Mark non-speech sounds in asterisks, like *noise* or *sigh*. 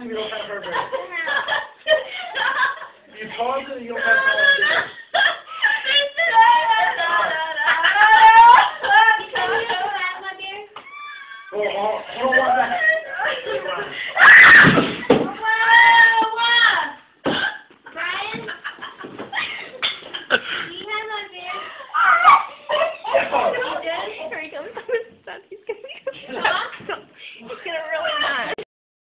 *laughs* you don't have her you you don't have her. Oh, oh, oh, oh, oh.